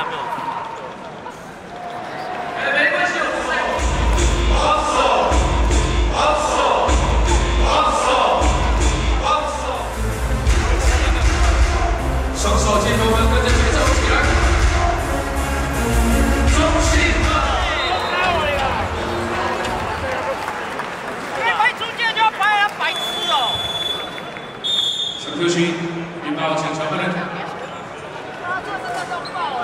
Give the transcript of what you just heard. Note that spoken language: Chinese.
没关系我说王锁王锁王双手起来中到这就要拍白痴哦小你这个要爆了